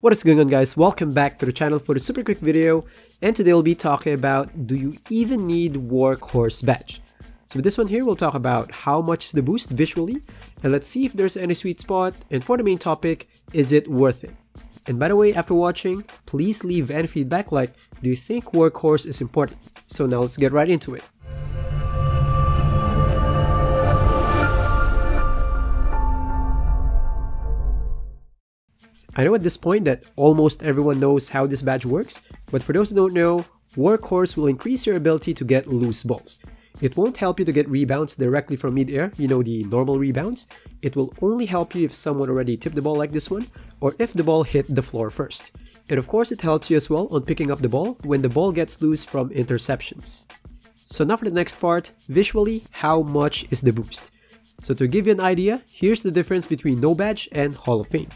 What is going on guys, welcome back to the channel for the super quick video and today we'll be talking about do you even need Workhorse badge? So with this one here we'll talk about how much is the boost visually and let's see if there's any sweet spot and for the main topic, is it worth it? And by the way, after watching, please leave any feedback like do you think Workhorse is important? So now let's get right into it. I know at this point that almost everyone knows how this badge works, but for those who don't know, Workhorse will increase your ability to get loose balls. It won't help you to get rebounds directly from mid-air, you know the normal rebounds. It will only help you if someone already tipped the ball like this one, or if the ball hit the floor first. And of course it helps you as well on picking up the ball when the ball gets loose from interceptions. So now for the next part, visually, how much is the boost? So to give you an idea, here's the difference between no badge and Hall of Fame.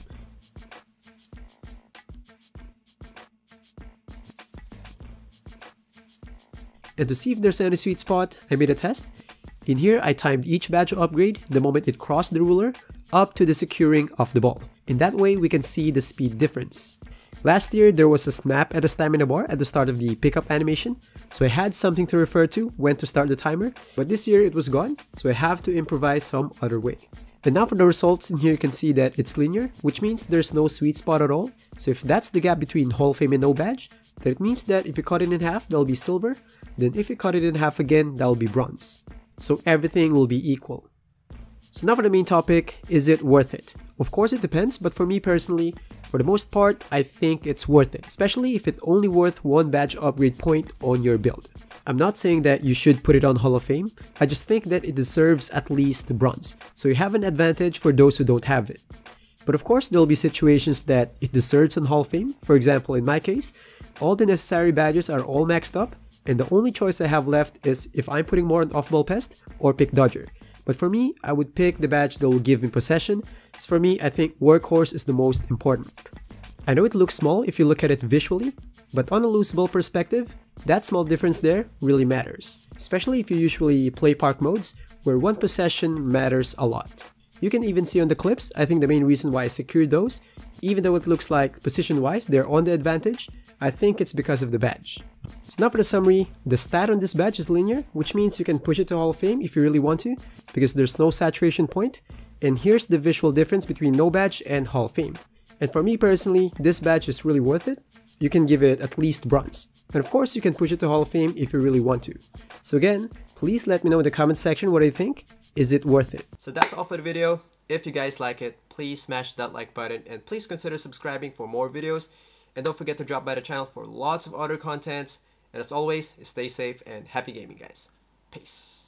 And to see if there's any sweet spot, I made a test. In here, I timed each badge upgrade the moment it crossed the ruler up to the securing of the ball. In that way, we can see the speed difference. Last year, there was a snap at the stamina bar at the start of the pickup animation, so I had something to refer to when to start the timer, but this year it was gone, so I have to improvise some other way. And now for the results, in here you can see that it's linear, which means there's no sweet spot at all. So if that's the gap between Hall of Fame and no badge, then it means that if you cut it in half, that'll be silver, then if you cut it in half again, that'll be bronze. So everything will be equal. So now for the main topic, is it worth it? Of course it depends, but for me personally, for the most part, I think it's worth it, especially if it's only worth one badge upgrade point on your build. I'm not saying that you should put it on Hall of Fame, I just think that it deserves at least bronze, so you have an advantage for those who don't have it. But of course, there'll be situations that it deserves on Hall of Fame. For example, in my case, all the necessary badges are all maxed up, and the only choice I have left is if I'm putting more on off-ball pest or pick dodger. But for me, I would pick the badge that will give me possession, so for me, I think workhorse is the most important. I know it looks small if you look at it visually, but on a loose ball perspective, that small difference there really matters, especially if you usually play park modes where one possession matters a lot. You can even see on the clips, I think the main reason why I secured those, even though it looks like position-wise they're on the advantage, I think it's because of the badge. So now for the summary, the stat on this badge is linear, which means you can push it to Hall of Fame if you really want to, because there's no saturation point. And here's the visual difference between no badge and Hall of Fame. And for me personally, this badge is really worth it. You can give it at least bronze. And of course, you can push it to Hall of Fame if you really want to. So again, please let me know in the comment section what you think. Is it worth it? So that's all for the video. If you guys like it, please smash that like button and please consider subscribing for more videos. And don't forget to drop by the channel for lots of other contents. And as always, stay safe and happy gaming, guys. Peace.